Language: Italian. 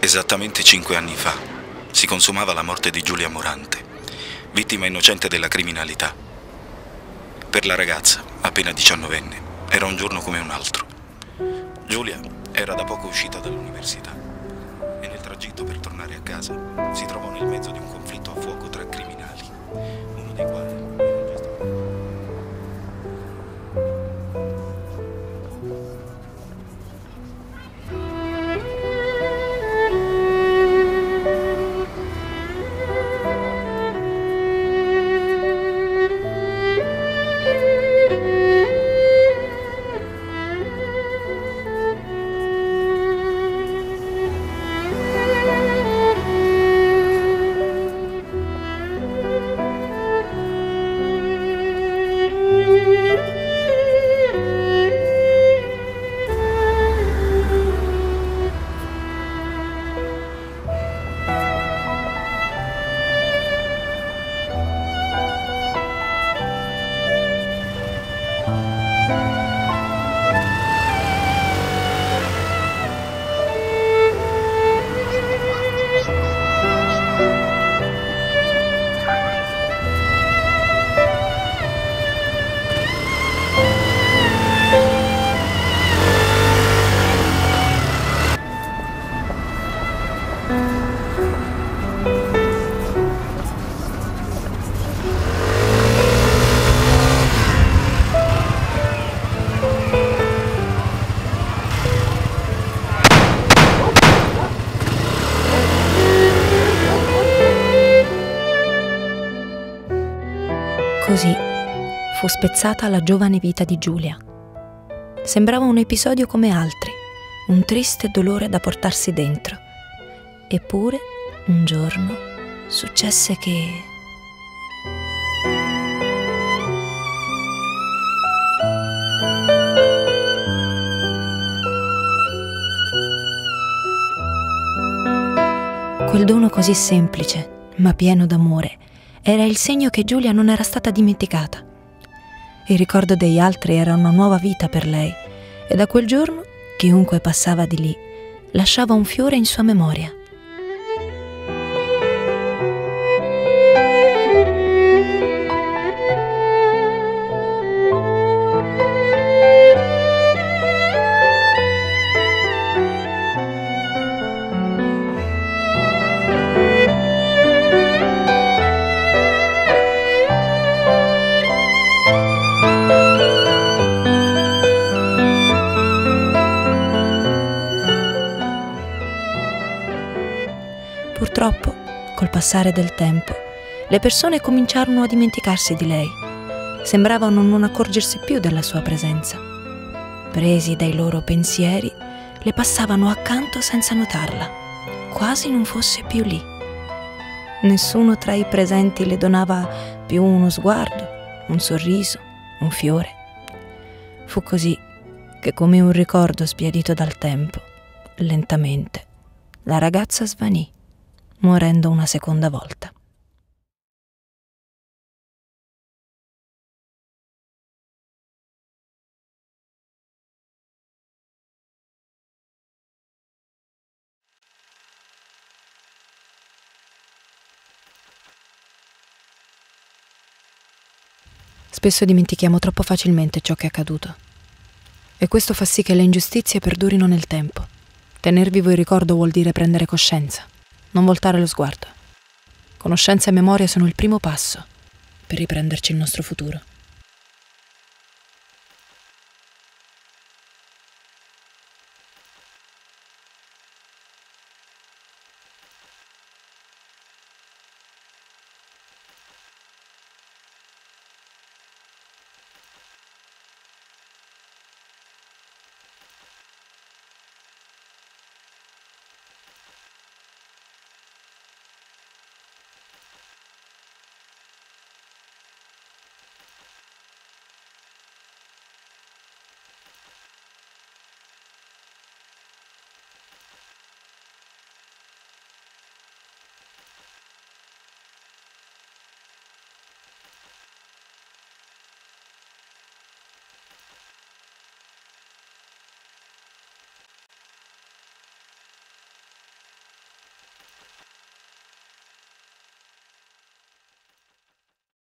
Esattamente cinque anni fa si consumava la morte di Giulia Morante, vittima innocente della criminalità. Per la ragazza, appena diciannovenne, era un giorno come un altro. Giulia era da poco uscita dall'università e nel tragitto per tornare a casa si trovò nel mezzo di un conflitto a fuoco Così fu spezzata la giovane vita di Giulia. Sembrava un episodio come altri, un triste dolore da portarsi dentro. Eppure, un giorno, successe che... Quel dono così semplice, ma pieno d'amore, era il segno che Giulia non era stata dimenticata. Il ricordo degli altri era una nuova vita per lei e da quel giorno chiunque passava di lì lasciava un fiore in sua memoria. Purtroppo, col passare del tempo, le persone cominciarono a dimenticarsi di lei. Sembravano non accorgersi più della sua presenza. Presi dai loro pensieri, le passavano accanto senza notarla, quasi non fosse più lì. Nessuno tra i presenti le donava più uno sguardo, un sorriso, un fiore. Fu così che, come un ricordo sbiadito dal tempo, lentamente, la ragazza svanì morendo una seconda volta. Spesso dimentichiamo troppo facilmente ciò che è accaduto. E questo fa sì che le ingiustizie perdurino nel tempo. Tener vivo il ricordo vuol dire prendere coscienza non voltare lo sguardo. Conoscenza e memoria sono il primo passo per riprenderci il nostro futuro.